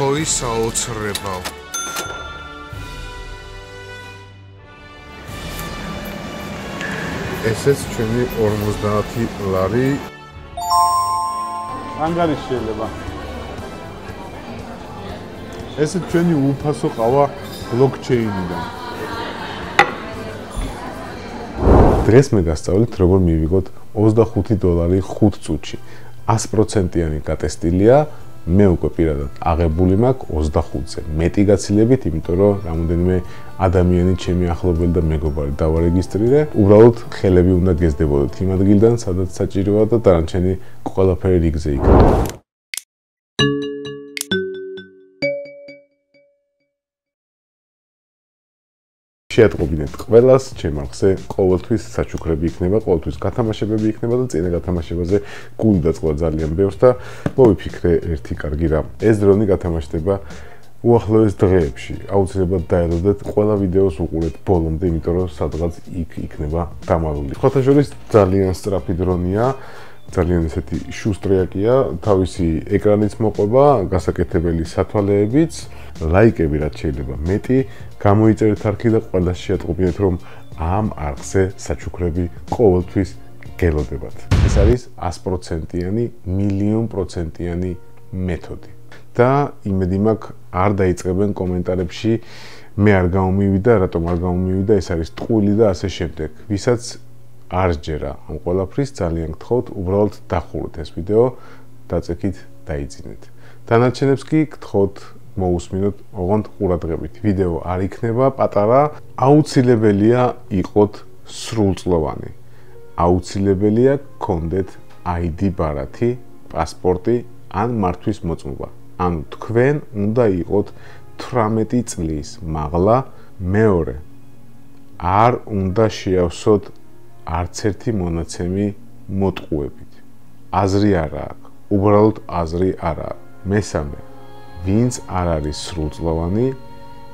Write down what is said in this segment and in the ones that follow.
უთხოვი საოცრებავ ესეც ჩვენი 50 ლარი. ანგარი შეიძლება. ესე ჩვენი უფასო ყავა ბლოკჩეინიდან. დღეს მე გასწავლით როგორ მივიღოთ 25 დოლარი 5 წუთში. 100%-იანი გატესტილია მე უკვე პირადად აღებული მაქვს 25-ზე მეტი გაცილებით, იმიტომ რომ რამოდენიმე ადამიანი ჩემი ახლობელი და მეგობარი დავარეგისტრირე. უბრალოდ ხელები უნდა გეზდებოდოთ იმ ადგილიდან, სადაც საჭიროა და დანარჩენი ყველაფერი რიგზე იქნება. შეატყობინეთ ყველას, ჩემ არხზე ყოველთვის საჩუქრები იქნება, ყოველთვის გათამაშებები იქნება და წინა გათამაშებაზე გული დაწყვა ძალიან ბევრს და მოვიფიქრე ერთი კარგი რამ. ეს დრონი გათამაშდება უახლოეს დღეებში. აუცილებლად დაელოდეთ ყველა ვიდეოს უყურეთ ბოლომდე, იმიტომ რომ სადღაც იქ იქნება დამალული. ხოთა შორის ძალიან სწრაფი დრონია. ძალიან ესეთი შუსტრიაკია, თავისი ეკრანიც მოყვება, გასაკეთებელი სათვალეებიც, ლაიკები რაც შეიძლება მეტი, გამოიწერეთ არქი და ყველა შეატყობინეთ რომ ამ არხზე საჩუქრები ყოველთვის გელოდებათ. ეს არის 100%-იანი, მილიონ პროცენტიანი მეთოდი. და იმედი მაქვს არ დაიწყებენ კომენტარებში მე არ გამომივიდა, რატომ არ გამომივიდა, ეს არის ტყუილი და ასე შემდეგ. ვისაც არ ჯერა. ამ ყველაფრის ძალიან გთხოვთ უბრალოდ დახუროთ ეს ვიდეო დაწექით დაიძინეთ. დანარჩენებს კი გთხოვთ მოусმინოთ ოღონდ ყურადღებით. ვიდეო არ იქნება პატარა აუცილებელია იყოთ სრულწლოვანი. აუცილებელია გქონდეთ ID ბარათი პასპორტი ან მართვის მოწმობა. ანუ თქვენ უნდა იყოთ 18 წლის მაღლა მეორე. არ უნდა შეავსოთ არც ერთი მონაცემი მოტყუებით. აზრი არა აქვს. უბრალოდ აზრი არა. მესამე, ვინც არ არის სრულწლოვანი,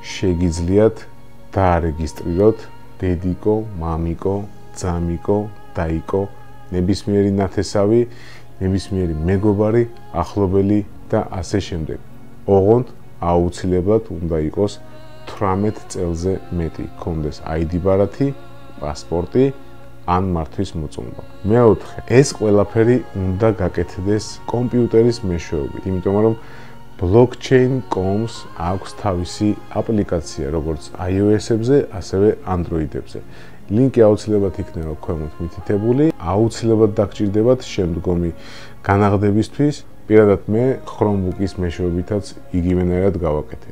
შეგიძლიათ დაარეგისტრიროთ დედიკო, მამიკო, ძამიკო, დაიკო, ნებისმიერი ნათესავი, ნებისმიერი მეგობარი, ახლობელი და ასე შემდეგ. ოღონდ აუცილებლად უნდა იყოს 18 წელზე მეტი, კონდეს ID ბარათი, პასპორტი ან მართვის მოწმობა. მეოთხე, ეს ყველაფერი უნდა გაკეთდეს კომპიუტერის მეშვეობით, იმიტომ რომ blockchain.com-ს აქვს თავისი აპლიკაცია, როგორც iOS-ებზე, ასევე Android-ებზე. ლინკი აუცილებლად იქნება ქვემოთ მითითებული. აუცილებლად დაგჭირდებათ შემდგომი განაღდებისთვის. პირადად მე Chromebook-ის მეშვეობითაც იგივენაირად გავაკეთე.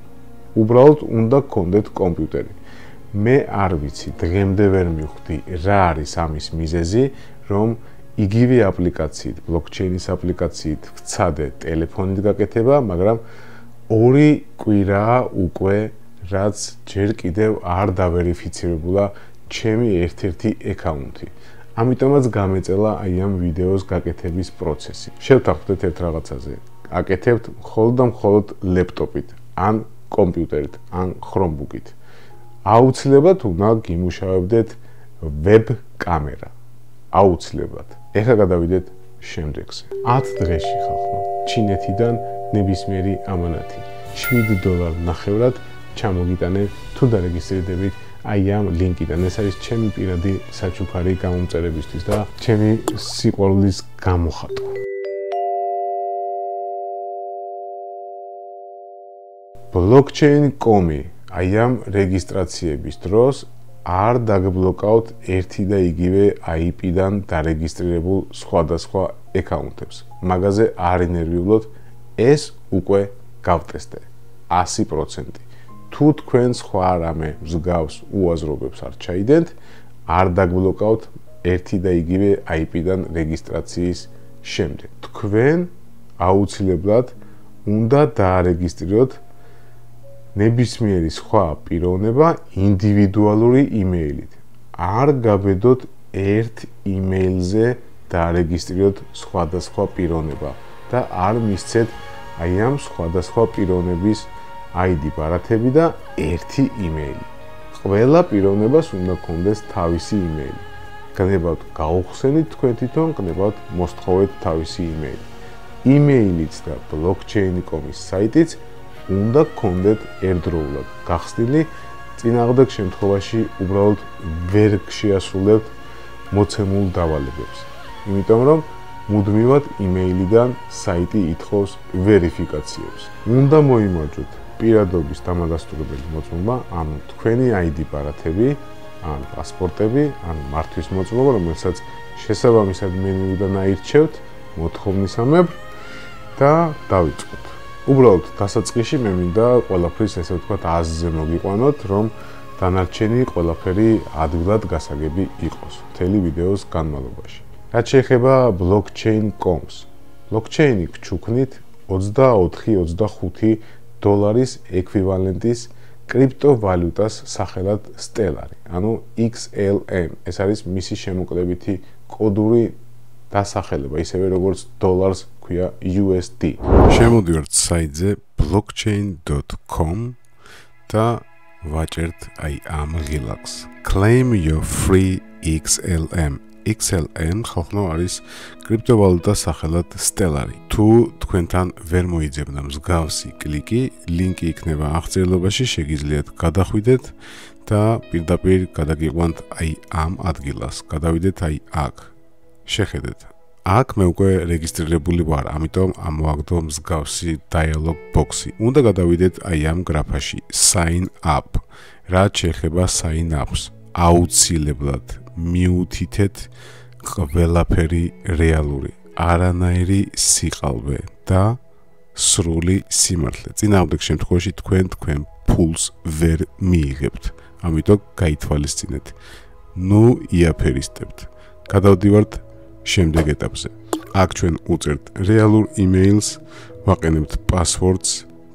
უბრალოდ უნდა გქონდეთ კომპიუტერი. მე არ ვიცი, დღემდე ვერ მივხვდი რა არის ამის მიზეზი, რომ იგივე აპლიკაციით, ბლოკჩეინის აპლიკაციით ვცადე ტელეფონით გაკეთება, მაგრამ ორი კვირაა უკვე რაც ჯერ კიდევ არ დავერიფიცირებულა ჩემი ერთ-ერთი აკაუნთი. ამიტომაც გამეწელა აი ამ ვიდეოს გაკეთების პროცესი. შევთანხმდეთ ერთ რაღაცაზე. აკეთებთ მხოლოდ და მხოლოდ ლეპტოპით, ან კომპიუტერით, ან Chromebook-ით. აუცილებლად უნდა გიმუშავებდეთ ვებ კამერა. აუცილებლად. ეხლა გადავიდეთ შემდეგზე. 10 დღეში ხალხო, ჩინეთიდან ნებისმიერი ამანათი 7 დოლარ ნახევრად ჩამოგიტანე თუ დარეგისტრირდებით აი ამ ლინკიდან. ეს არის ჩემი პირადი საჩუქარი გამომწერებისთვის და ჩემი სიყვარულის გამოხატვა. blockchain.com აი ამ რეგისტრაციების დროს არ დაგბლოკავთ ერთი და იგივე IP-დან დარეგისტრირებულ სხვადასხვა აკაუნტებს. მაგაზე არ ინერვიულოთ, ეს უკვე გავტესტე 100%. თუ თქვენ სხვა რამე მსგავს უაზრობებს არ ჩაიდენთ, არ დაგბლოკავთ ერთი და იგივე IP-დან რეგისტრაციის შემდეგ. თქვენ აუცილებლად უნდა დაარეგისტრიროთ ნებისმიერი სხვა პიროვნება ინდივიდუალური იმეილით. არ გაბედოთ ერთ იმეილზე დარეგისტრიროთ სხვადასხვა პიროვნება და არ მისცეთ აი ამ სხვადასხვა პიროვნების ID ბარათები და ერთი იმეილი. ყველა პიროვნებას უნდა გქონდეს თავისი იმეილი. გნებავთ გაუხსენით თქვენ თვითონ, გნებავთ მოსთხოვეთ თავისი იმეილი. იმეილიც და blockchain.com-ის საიტიც უნდა გქონდეთ ერთდროულად გახსნილი წინააღმდეგ შემთხვევაში უბრალოდ ვერ შეასრულებთ მოცემულ დავალებებს. იმიტომ რომ მუდმივად იმეილიდან საიტი ითხოვს ვერიფიკაციებს. უნდა მოიმარჯვოთ პირადობის დამადასტურებელი მოწმობა, ანუ თქვენი ID ბარათები, ან პასპორტები, ან მართვის მოწმობა, რომელსაც შესაბამისად მენიუდან აირჩევთ მოთხოვნისამებრ და დავიწყოთ. უბრალოდ დასაწყისში მე მინდა ყველაფრის ესე ვთქვათ აზზე მოგიყვანოთ, რომ დანარჩენი ყველაფერი ადვილად გასაგები იყოს მთელი ვიდეოს განმავლობაში. რაც შეეხება blockchain.com-ს. blockchain-ი ჩუქნით 24-25 დოლარის ეკვივალენტის კრიპტოვალუტას სახელად Stellar-ი, ანუ XLM. ეს არის მისი შემოკლებითი კოდური დასახელება, ისევე როგორც დოლარს ქვია USD. შემოდივართ საიტზე blockchain.com და ვაჭერთ აი ამ ღილაკს. Claim your free XLM. XLM ხალხნო არის კრიპტოვალუტა სახელად Stellar-ი. თუ თქვენთან ვერ მოიძებნა მსგავსი კლიკი, ლინკი იქნება აღწერილობაში, შეგიძლიათ გადახვიდეთ და პირდაპირ გადაგიყვანთ აი ამ ადგილას. გადავიდეთ აი აქ. შეხედეთ. აქ მე უკვე რეგისტრირებული ვარ, ამიტომ ამოაგდო მსგავსი dialog box-ი. უნდა გადავიდეთ აი ამ გრაფაში sign up. რაც შეეხება sign up-ს, აუცილებლად მიუთითეთ ყველაფერი რეალური, არანაირი სიყალბე და სრული სიმართლე. წინააღმდეგ შემთხვევაში თქვენ თქვენ ფულს ვერ მიიღებთ. ამიტომ გაითვალისწინეთ. ნუ იაფერისტებთ. გადავდივართ შემდეგ ეტაპზე. აქ ჩვენ უწერთ რეალურ იმეილს, ვაყენებთ პასვორდს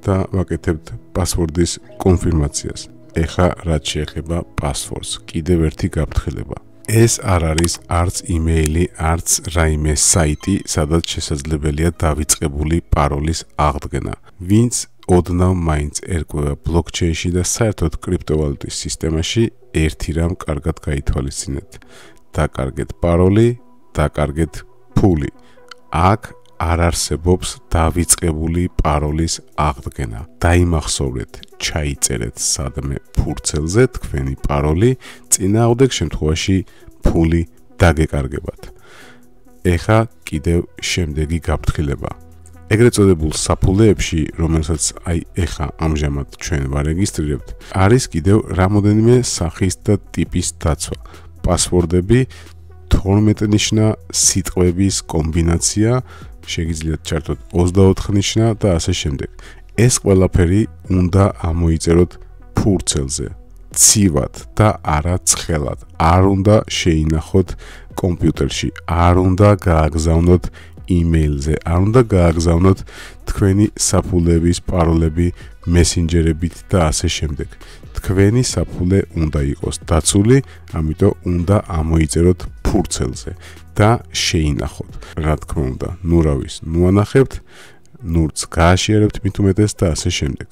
და ვაკეთებთ პასვორდის კონფირმაციას. ეხა რაც შეეხება პასვორდს, კიდევ ერთი გაფრთხილება. ეს არ არის არც იმეილი, არც რაიმე საიტი, სადაც შესაძლებელია დავიწყებული პაროლის აღდგენა. ვინც ოდნავ მაინც ერკვევა ბლოკჩეინში და საერთოდ კრიპტოვალუტის სისტემაში, ერთი რამ კარგად გაითვალისწინეთ. დაკარგეთ პაროლი დაკარგეთ ფული. აქ არ არსებობს დავიწყებული პაროლის აღდგენა. დაიმახსოვრეთ, ჩაიწერეთ სადმე ფურცელზე თქვენი პაროლი, წინააღმდეგ შემთხვევაში ფული დაგეკარგებათ. ეხა კიდევ შემდეგი გაფრთხილება. ეგრეთ წოდებულ საფულეებში, რომელსაც აი ეხა ამჟამად ჩვენ ვარეგისტრირებთ, არის კიდევ რამოდენიმე სახის და ტიპის დაცვა. პასვორდები 12 ნიშნა სიტყვების კომბინაცია შეგიძლიათ ჩართოთ 24 ნიშნა და ასე შემდეგ. ეს ყველაფერი უნდა ამოიწეროთ ფურცელზე. ცივად და არა ცხელად. არ უნდა შეინახოთ კომპიუტერში, არ უნდა გააგზავნოთ იმეილზე, არ უნდა გააგზავნოთ თქვენი საფულების პაროლები მესენჯერებით და ასე შემდეგ. თქვენი საფულე უნდა იყოს დაცული, ამიტომ უნდა ამოიწეროთ ფურცელზე და შეინახოთ. რა თქმა უნდა, ნურავის ნუანახებთ, ნურც გააშიერებთ მით უმეტეს და ასე შემდეგ.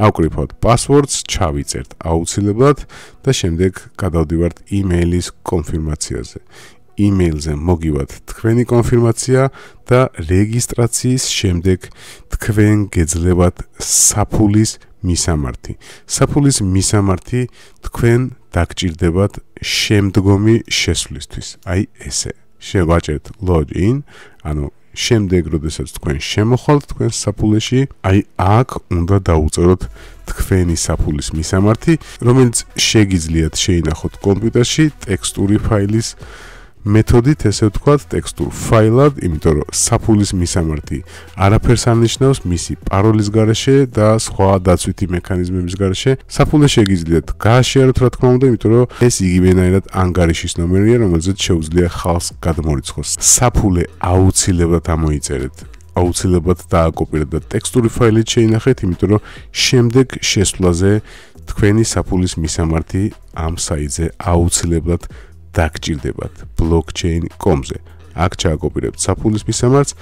ავკრიფოთ პასვორდს, ჩავიწერთ აუცილებლად და შემდეგ გადავდივართ იმეილის კონფირმაციაზე. იმეილზე მოგივათ თქვენი კონფირმაცია და რეგისტრაციის შემდეგ თქვენ გეძლებათ საფულის მისამართი. საფულის მისამართი თქვენ დაგჭირდებათ შემდგომი შესვლისთვის. აი ესე. შევაჭერთ login, ანუ შემდეგ როდესაც თქვენ შემოხვალთ თქვენ საფულეში, აი აქ უნდა დაუწეროთ თქვენი საფულის მისამართი, რომელიც შეგიძლიათ შეინახოთ კომპიუტერში ტექსტური ფაილის მეთოდით ესე ვთქვათ ტექსტურ ფაილად, იმიტომ რომ საფულის მისამართი არაფერს არნიშნავს მისი პაროლის garaშე და სხვა დაცვითი მექანიზმების garaშე. საფულე შეგიძლიათ გააშიაროთ რა თქმა უნდა, იმიტომ რომ ეს იგივენაირად ანგარიშის ნომერია, რომელზეც შეუძლია ხალხს გადმორიცხოს. საფულე აუცილებლად ამოიწერეთ. აუცილებლად დააკოპირეთ და ტექსტური ფაილით შეინახეთ, იმიტომ რომ შემდეგ შესვლაზე თქვენი საფულის მისამართი ამ საიტზე აუცილებლად დაგჭირდებათ blockchain.com-ზე. აქ ჩააკოპირებთ საფულის მისამართს,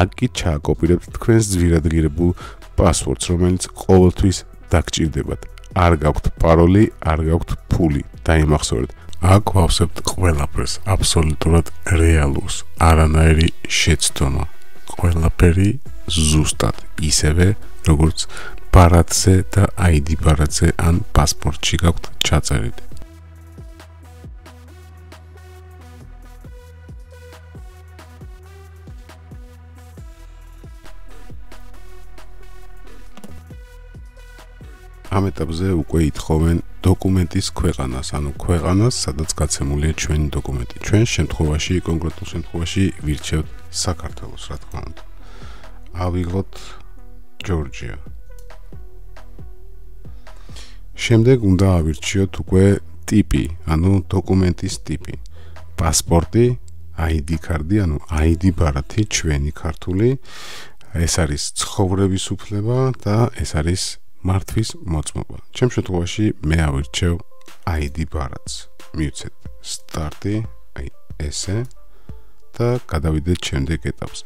აქ კი ჩააკოპირებთ თქვენს ძვირადღირებულ პასვორდს, რომელიც ყოველთვის დაგჭირდებათ. არ გაქვთ პაროლი, არ გაქვთ ფული. დაიმახსოვრეთ. აქ ვავსებთ ყველაფერს, აბსოლუტურად რეალურს, არანაირი შეცდომა. ყველაფერი ზუსტად ისევე, როგორც ბარათზე და ID ბარათზე ან პასპორტში გაქვთ ჩაწერილი. ამ ეტაპზე უკვე ითხოვენ დოკუმენტის ქვეყანას, ანუ ქვეყანას, სადაც გაცემულია ჩვენი დოკუმენტი. ჩვენ შემთხვევაში, კონკრეტულ შემთხვევაში ვირჩევთ საქართველოს, რა თქმა უნდა. ავიღოთ ჯორჯია. შემდეგ უნდა ავირჩიოთ უკვე ტიპი, ანუ დოკუმენტის ტიპი. პასპორტი, ID კარდი, ანუ ID ბარათი, ჩვენი ქართული. ეს არის ცხოვრების უფლება და ეს არის მართვის მოწმობა. ჩემ შემთხვევაში მე ავირჩევ ID ბარათს. მივცეთ სტარტი, აი ესე და გადავიდეთ შემდეგ ეტაპზე.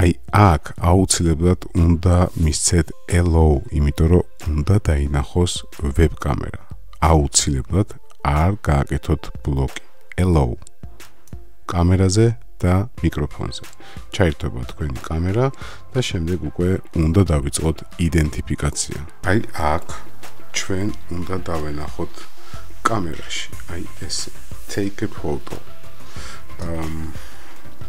აი აქ აუცილებლად უნდა მისცეთ hello, იმიტომ რომ უნდა დაინახოს ვებკამერა. აუცილებლად არ გააკეთოთ ბლოკი. hello. კამერაზე და მიკროფონზე. ჩაირთვება თქვენი კამერა და შემდეგ უკვე უნდა დავიწყოთ იდენტიფიკაცია. აი აქ ჩვენ უნდა დავენახოთ კამერაში. აი ესე. take a photo. um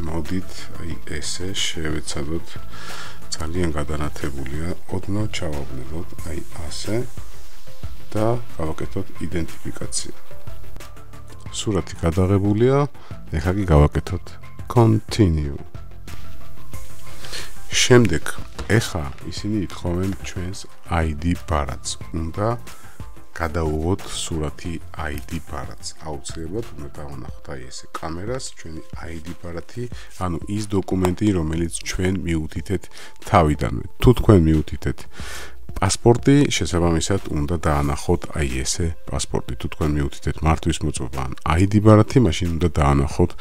მოდით აი ესე შევეცადოთ ძალიან გადანათებულია. ოდნავ ჩავაბნელოთ აი ასე და გავაკეთოთ იდენტიფიკაცია. სურათი გადაღებულია. ეხლა კი გავაკეთოთ continue. შემდეგ ეხა ისინი ეთხოვენ ჩვენს ID ბარათს. უნდა გადაუღოთ სურათი ID ბარათს. აუცილებლად უნდა დავანახოთ აი ესე კამერას ჩვენი ID ბარათი, ანუ ის დოკუმენტი, რომელიც ჩვენ მიუთითეთ თავიდანვე. თუ თქვენ მიუთითეთ პასპორტი შესაბამისად უნდა დაანახოთ აი ესე პასპორტი თუ თქვენ მიუთითეთ მართვის მოწმობა ან ID ბარათი მაშინ უნდა დაანახოთ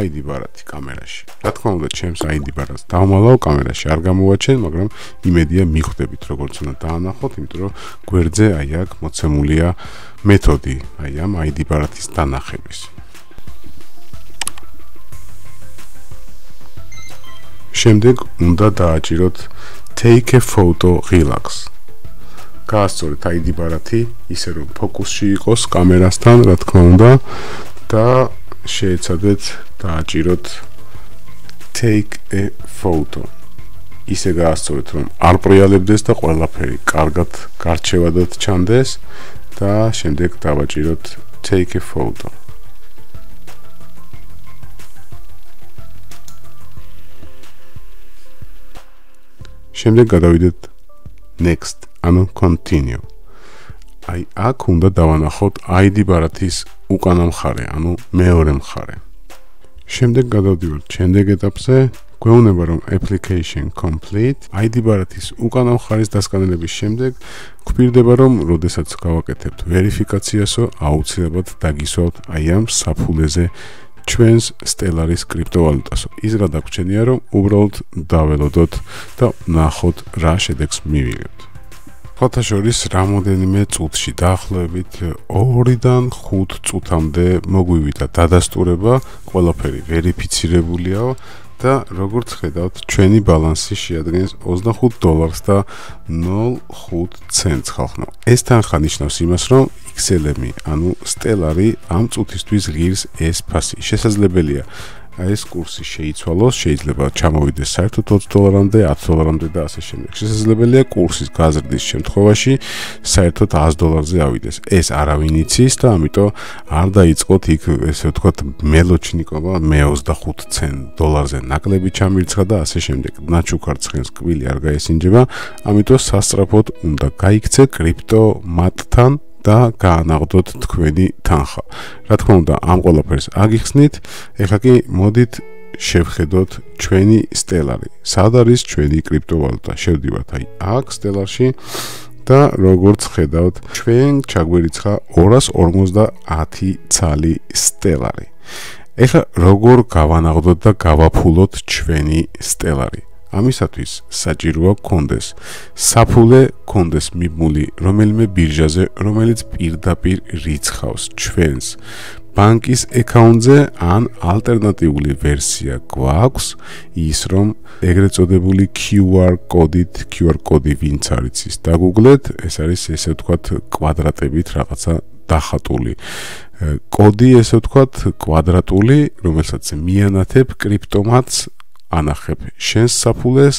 ID ბარათი კამერაში. რა თქმა უნდა ჩემს ID ბარათს დავმალავ კამერაში არ გამოვაჩენ მაგრამ იმედია მიხვდებით როგორც უნდა დაანახოთ იმიტომ რომ გვერდზე აი აქ მოცემულია მეთოდი აი ამ ID ბარათის დანახების. შემდეგ უნდა დააჭიროთ take a photo relax გაასწორეთ ID ბარათი, ისე რომ ფოკუსში იყოს კამერასთან, რა თქმა უნდა, და შეეცადეთ დააჭიროთ take a photo. ისე გაასწორეთ, რომ არ პრიალებდეს და ყველაფერი კარგად გარჩევადად ჩანდეს და შემდეგ დავაჭიროთ take a photo. შემდეგ გადავიდეთ next ანუ continue. აი აქ უნდა დავანახოთ ID ბარათის უკანა მხარე, ანუ მეორე მხარე. შემდეგ გადავდივართ შემდეგ ეტაპზე. გვეუბნება რომ application complete ID ბარათის უკანა მხარის დასკანელების შემდეგ გვპირდება რომ როდესაც გავაკეთებთ ვერიფიკაციასო აუცილებლად დაგისვავთ აი ამ საფულეზე ჩვენს სტელარის კრიპტოვალუტასო. ის რა დაგვრჩენია რომ უბრალოდ დაველოდოთ და ნახოთ რა შედეგს მივიღებთ. ფოთაშორის რამოდენიმე წუთში დაახლოებით 2-დან 5 წუთამდე მოგვივიდა დადასტურება, ყველაფერი ვერიფიცირებულია და როგორც ხედავთ, ჩვენი ბალანსი შეადგენს 25 დოლარს და 0.5 ცენტს ხალხო. ეს თანხა ნიშნავს იმას, რომ XLM-ი, ანუ სტელარი ამ წუთისთვის ღირს ეს ფასი. შესაძლებელია ეს კურსი შეიცვალოს, შეიძლება ჩამოვიდეს საერთოდ 20 დოლარამდე, 10 დოლარამდე და ასე შემდეგ. შესაძლებელია კურსის გაზრდის შემთხვევაში საერთოდ 100 დოლარზე ავიდეს. ეს არავინ იცის და ამიტომ არ დაიწყოთ იქ ესე ვთქვათ მელოჩნიკობა მე 25 ცენტ დოლარზე ნაკლები ჩამირცხა და ასე შემდეგ. ნაჩუქარ ცხენს კვილი არ გაესინჯება, ამიტომ სასწრაფოდ უნდა გაიქცეთ კრიპტო მატთან და გაანაღდოთ თქვენი თანხა. რა თქმა უნდა, ამ ყველაფერს აგიხსნით. ეხლა კი მოდით შევხედოთ ჩვენი სტელარი. სად არის ჩვენი კრიპტოვალუტა? შევდივართ აი აქ სტელარში და როგორც ხედავთ, ჩვენ ჩაგვერიცხა 250 ცალი სტელარი. ეხლა როგორ გავანაღდოთ და გავაფულოთ ჩვენი სტელარი? ამისათვის საჭიროა კონდეს. საფულე კონდეს მიბმული რომელიმე ბირჟაზე რომელიც პირდაპირ რიცხავს ჩვენს. ბანკის აკაუნტზე ან ალტერნატიული ვერსია გვაქვს ის რომ ეგრეთ წოდებული QR კოდით QR კოდი ვინც არის ის დაგუგლეთ ეს არის ესე ვთქვათ კვადრატებით რაღაცა დახატული. კოდი ესე ვთქვათ კვადრატული რომელსაც მიანათებ კრიპტომატს ანახებ შენს საფულეს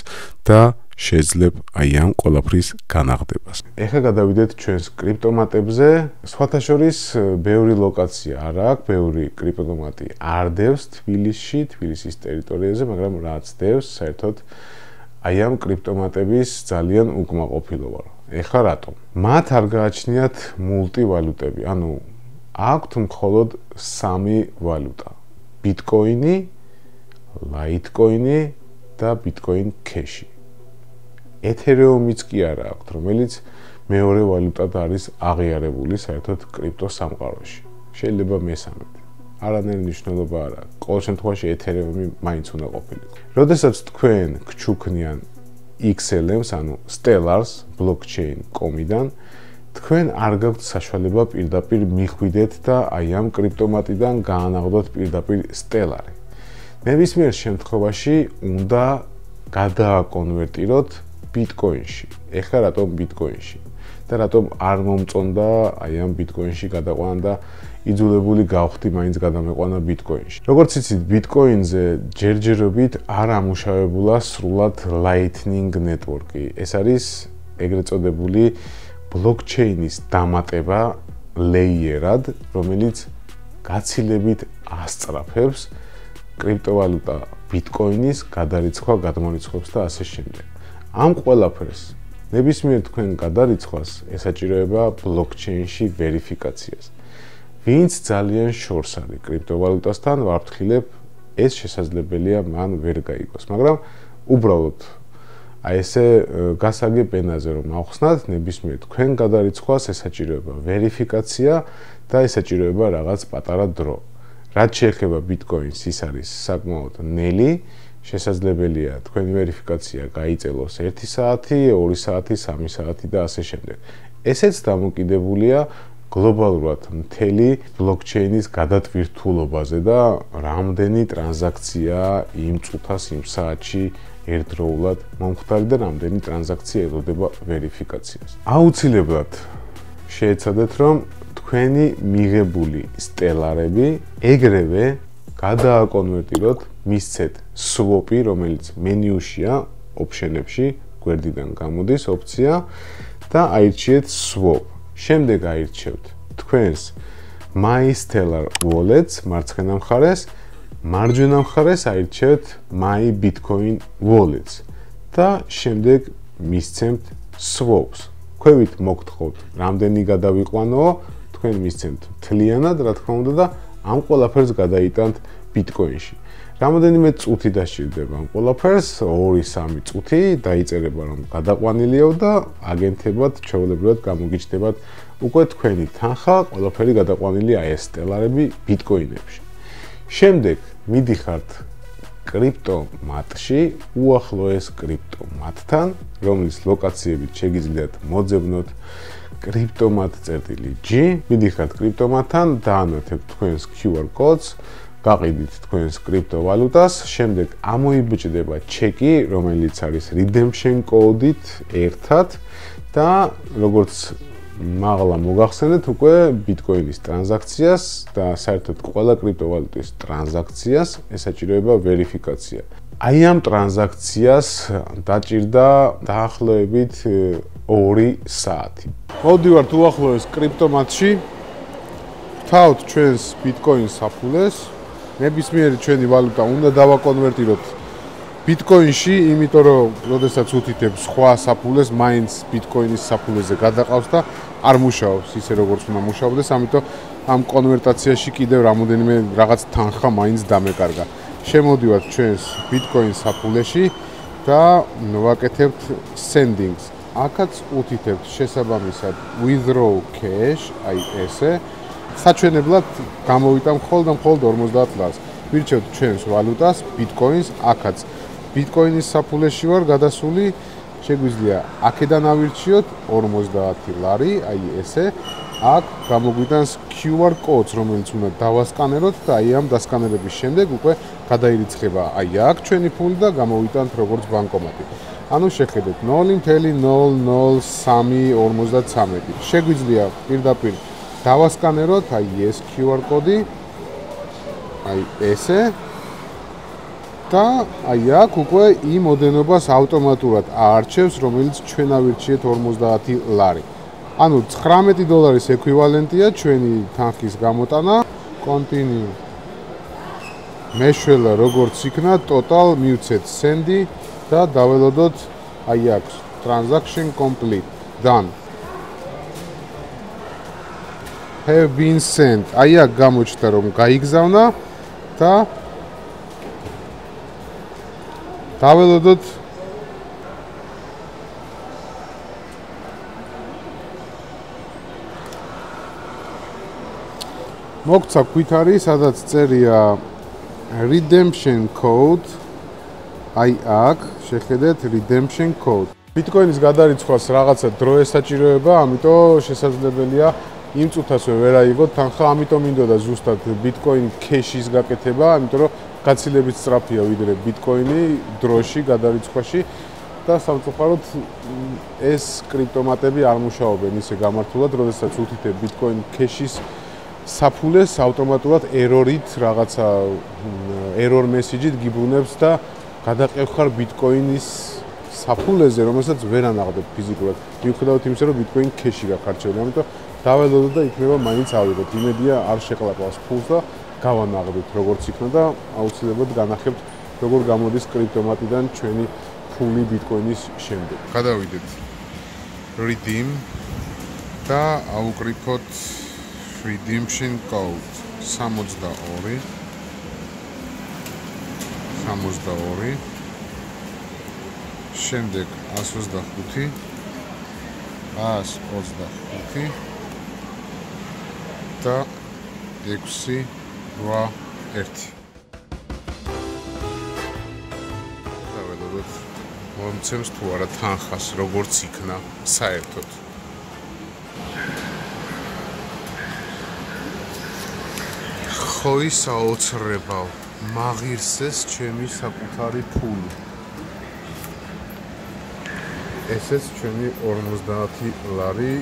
და შეძლებ აი ამ ყოლაფრის განაღდებას. ეხლა გადავიდეთ ჩვენს კრიპტომატებზე. სხვათა შორის, ბევრი ლოკაცია არ აქვს, ბევრი კრიპტომატი არ დევს თბილისში, თბილისის ტერიტორიაზე, მაგრამ რაც დევს, საერთოდ აი ამ კრიპტომატების ძალიან უკმაყოფილოა. ეხლა რატომ? მათ არ გააჩნიათ მულტივალუტები, ანუ აქვთ მხოლოდ სამი ვალუტა. ბიტკოინი, ლაითკოინი და ბიტკოინ ქეში. ეთერეუმიც კი არა აქვთ, რომელიც მეორე ვალუტად არის აღიარებული საერთოდ კრიპტო სამყაროში. შეიძლება მესამედ. არანაირი მნიშვნელობა არ აქვს. ყოველ შემთხვევაში ეთერეუმი მაინც უნდა ყოფილიყო. როდესაც თქვენ გჩუქნიან XLM-ს, ანუ Stellars blockchain.com-დან, თქვენ არ გაქვთ საშუალება პირდაპირ მიხვიდეთ და აი ამ კრიპტომატიდან გაანაღდოთ პირდაპირ Stellar-ი. ნებისმიერ შემთხვევაში უნდა გადააკონვერტიროთ ბიტკოინში. ეხლა რატომ ბიტკოინში? და რატომ არ მომწონდა აი ამ ბიტკოინში გადაყვანა და იძულებული გავხდი მაინც გადამეყვანა ბიტკოინში. როგორც იცით, ბიტკოინზე ჯერჯერობით არ ამუშავებულა სრულად Lightning Network-ი. ეს არის ეგრეთ წოდებული ბლოკჩეინის დამატება ლეიერად, რომელიც გაცილებით ასწრაფებს კრიპტოვალუტა ბიტკოინის გადარიცხვა, გადმორიცხვებს და ასე შემდეგ. ამ ყველაფერს ნებისმიერ თქვენ გადარიცხვას ესაჭიროება ბლოკჩეინში ვერიფიკაციას. ვინც ძალიან შორს არის კრიპტოვალუტასთან, ვართხილებ ეს შესაძლებელია მან ვერ გაიგოს, მაგრამ უბრალოდ აი ესე გასაგებ ენაზე რომ ახსნათ ნებისმიერ თქვენ გადარიცხვას ესაჭიროება ვერიფიკაცია და ესაჭიროება რაღაც პატარა დრო. რაც შეეხება ბიტკოინს, ის არის საკმაოდ ნელი შესაძლებელია თქვენი ვერიფიკაცია გაიწელოს 1 საათი, 2 საათი, 3 საათი და ასე შემდეგ. ესეც დამოკიდებულია გლობალურად მთელი ბლოკჩეინის გადატვირთულობაზე და რამდენი ტრანზაქცია იმ წუთას იმ საათში ერთდროულად მომხდარი და რამდენი ტრანზაქცია ელოდება ვერიფიკაციას. აუცილებლად შეეცადეთ რომ თქვენი მიღებული სტელარები ეგრევე გადააკონვერტიროთ, მისცეთ swap-ი, რომელიც მენიუშია, ოფშენებში, გვერდიდან გამოდის ოფცია და აირჩიეთ swap. შემდეგ აირჩევთ თქვენს my stellar wallet-ს მარცხენა მხარეს, მარჯვენა მხარეს აირჩევთ my bitcoin wallet-ს და შემდეგ მისცემთ swap-ს. ქვევით მოგთხოვთ, რამდენი გადავიყვანო, თქვენ მისცემთ თლიანად, რა თქმა უნდა და ამ ყველაფერს გადაიტანთ ბიტკოინში. რამოდენიმე წუთი დასჭირდება ამ ყველაფერს, 2-3 წუთი დაიწერება რომ გადაყვანილიო და აგენტებად ჩაოლებრად გამოგიჩნდებათ უკვე თქვენი თანხა, ყველაფერი გადაყვანილი აი ეს სტელარები ბიტკოინებში. შემდეგ მიდიხართ კრიპტომატში, უახლოეს კრიპტომატთან, რომლის ლოკაციებით შეგიძლიათ მოძებნოთ cryptomat.g მიდიხართ cryptomat-თან დაანათებთ თქვენს QR კოდს გაყიდით თქვენს კრიპტოვალუტას, შემდეგ ამოიბჭდება ჩეკი, რომელიც არის redemption კოდით ერთად და როგორც მაღლა მოგახსენეთ უკვე ბიტკოინის ტრანზაქციას და საერთოდ ყველა კრიპტოვალუტის ტრანზაქციას ესაჭიროება ვერიფიკაცია. აი ამ ტრანზაქციას დაჭირდა დაახლოებით 2 საათი. მოვდივართ უახლოეს კრიპტომატში. თავთ ჩვენს ბიტკოინს საფულეს. ნებისმიერი ჩვენი ვალუტა უნდა დავაკონვერტიროთ ბიტკოინში, იმიტომ რომ როდესაც უთითებ სხვა საფულეს, მაინც ბიტკოინის საფულეზე გადაყავს და არ მუშაობს ისე როგორც უნდა მუშაობდეს, ამიტომ ამ კონვერტაციაში კიდევ რამოდენიმე რაღაც თანხა მაინც დამეკარგა. შემოდივართ ჩვენს ბიტკოინ საფულეში და ვაკეთებთ sendings. აქაც უთითებთ შესაბამისად withdraw cash, აი ესე. საჩვენებლად გამოვიტან მხოლოდ და მხოლოდ 50 ლარს. ვირჩევთ ჩვენს ვალუტას, ბიტკოინს, აქაც ბიტკოინის საფულეში ვარ გადასული შეგვიძლია აქედან ავირჩიოთ 50 ლარი, აი ესე. აქ გამოგვიტანს QR კოდს, რომელიც უნდა დავასკანეროთ და აი ამ დასკანერების შემდეგ უკვე გადაირიცხება აი აქ ჩვენი ფული და გამოვიტანთ როგორც ბანკომატი. ანუ შეხედეთ 0.000353. შეგვიძლია პირდაპირ დავასკანეროთ აი ეს QR კოდი. აი ესე და აი აქ უკვე იმ ოდენობას ავტომატურად აარჩევს, რომელიც ჩვენ ავირჩიეთ 50 ლარი. ანუ 19 დოლარის ეკვივალენტია ჩვენი თანხის გამოტანა. continue. მეშველა როგორც იქნა, total მივცეთ send-ი და დაველოდოთ აი აქ transaction complete. done. have been sent. აი აქ გამოჩნდა რომ გაიგზავნა და დაველოდოთ მოგცა ქვითარი, სადაც წერია redemption code. აი აქ შეხედეთ redemption code. Bitcoin-ის გადარიცხვას რაღაცა დრო ესაჭიროება, ამიტომ შესაძლებელია იმ წუთასვე ვერ აიღოთ თანხა, ამიტომ მინდოდა ზუსტად Bitcoin cash-ის გაკეთება, ამიტომ რომ გაცილებით სწრაფია ვიდრე Bitcoin-ი დროში გადარიცხვაში და სამწუხაროდ ეს კრიპტომატები არ მუშაობენ ისე გამართულად, როდესაც უთითებ Bitcoin cash-ის საფულეს ავტომატურად error-ით რაღაცა error message-ით გიბრუნებს და გადაყევხარ Bitcoin-ის საფულეზე, რომელსაც ვერ ანაღდებ ფიზიკურად. მიუხედავად იმისა, რომ Bitcoin cash-ი გაქარჩევი, ამიტომ დაველოდო და იქნება მაინც ავიღოთ. იმედია არ შეყლაპავს ფულს და გავანაღდით როგორც იქნა და აუცილებლად განახებთ როგორ გამოდის კრიპტომატიდან ჩვენი ფული Bitcoin-ის შემდეგ. გადავიდეთ redeem და აუკრიფოთ redemption code 62 62 შემდეგ 125 125 და 6 8 დაველოდოთ მომცემს თუ არა თანხას როგორც იქნა საერთოდ. ხოი საოცრებავ მაღირსეს ჩემი საკუთარი ფული ესეც ჩემი 50 ლარი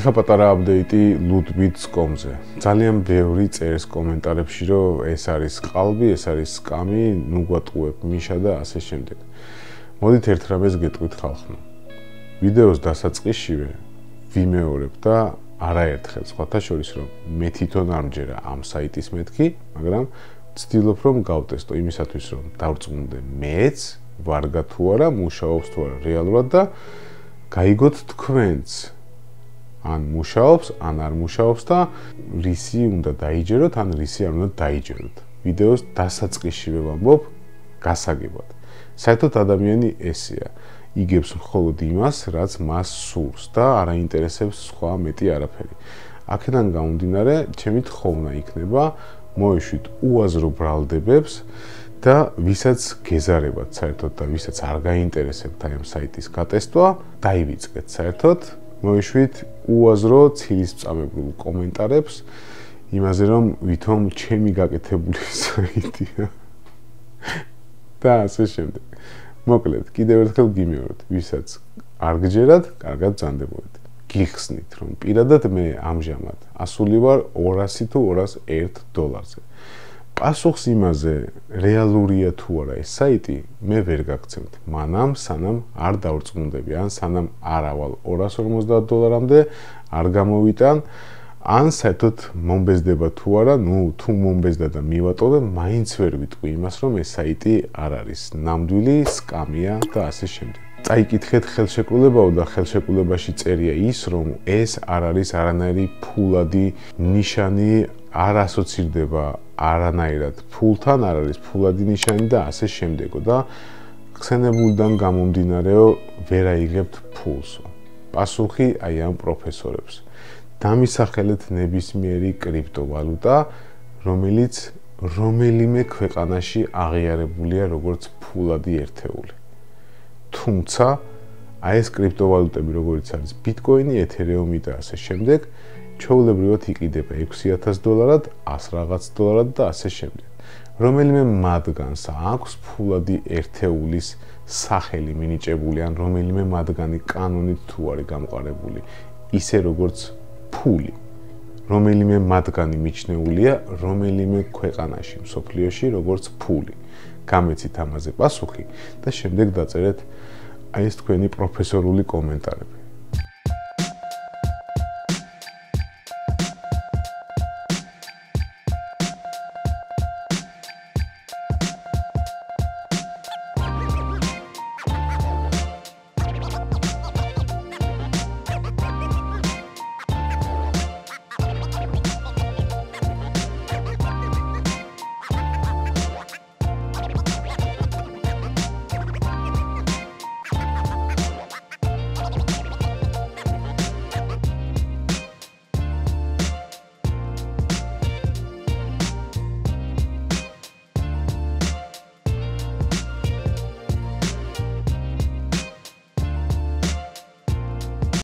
ეხა პატარა აპდეიტი lootbits.com-ზე. ძალიან ბევრი წერს კომენტარებში, რომ ეს არის ყალბი, ეს არის სკამი, ნუ გვატყუებ მიშა და ასე შემდეგ. მოდით ერთ რამეს გეტყვით ხალხმა. ვიდეოს დასაწყისშივე ვიმეორებ და არაერთხელ სხვათა შორის რომ მე თვითონ არ მჯერა ამ საიტის მეთქი, მაგრამ ვცდილობ რომ გავტესტო იმისათვის რომ დავწუნდე მეც ვარგა თუ არა, მუშაობს თუ არა რეალურად და გაიგოთ თქვენც ან მუშაობს, ან არ მუშაობს და რისი უნდა დაიჯეროთ, ან რისი არ უნდა დაიჯეროთ. ვიდეოს დასაწყისშივე ვამბობ გასაგებად. საერთოდ ადამიანი ესეა. იგებს მხოლოდ იმას, რაც მას სურს და არ აინტერესებს სხვა მეტი არაფერი. აქედან გამომდინარე, ჩემი თხოვნა იქნება მოეშვით უაზრო ბრალდებებს და ვისაც გეზარებათ საერთოდ და ვისაც არ გაინტერესებთ აი ამ საიტის გატესტვა, დაივიწყეთ საერთოდ მოიშვით უაზრო ცილისწამებულ კომენტარებს იმაზე რომ ვითომ ჩემი გაკეთებული საიტია და ასე შემდეგ. მოკლედ, კიდევ ერთხელ გიმეორებ, ვისაც არ გჯერათ, კარგად ძანდებოდეთ. გიხსნით რომ პირადად მე ამჟამად ასული ვარ 200 თუ 201 დოლარზე. პასუხს იმაზე რეალურია თუ არა ეს საიტი მე ვერ გაგცემთ მანამ სანამ არ დავრწმუნდები ან სანამ არ ავალ 250 დოლარამდე არ გამოვიტან ან საერთოდ მომბეზდება თუ არა ნუ თუ მომბეზდა და მივატოვე მაინც ვერ ვიტყვი იმას რომ ეს საიტი არ არის ნამდვილი სკამია და ასე შემდეგ წაიკითხეთ ხელშეკრულებაო და ხელშეკრულებაში წერია ის რომ ეს არ არის არანაირი ფულადი ნიშანი არ ასოცირდება არანაირად ფულთან არ არის ფულადი ნიშანი და ასე შემდეგო და ხსენებულიდან გამომდინარეო ვერ აიღებთ ფულსო. პასუხი აი ამ პროფესორებს. დამისახელეთ ნებისმიერი კრიპტოვალუტა, რომელიც რომელიმე ქვეყანაში აღიარებულია როგორც ფულადი ერთეული. თუმცა აი ეს კრიპტოვალუტები, როგორც არის ბიტკოინი, ეთერეუმი და ასე შემდეგ, ჩაულებრივად იყიდება 6000 დოლარად, 100 რაღაც დოლარად და ასე შემდეგ. რომელიმე მათგანს აქვს ფულადი ერთეულის სახელი მინიჭებული ან რომელიმე მათგანი კანონით თუ არის გამყარებული, ისე როგორც ფული. რომელიმე მათგანი მიჩნეულია რომელიმე ქვეყანაში, მსოფლიოში როგორც ფული. გამეცით ამაზე პასუხი და შემდეგ დაწერეთ აი ეს თქვენი პროფესორული კომენტარები.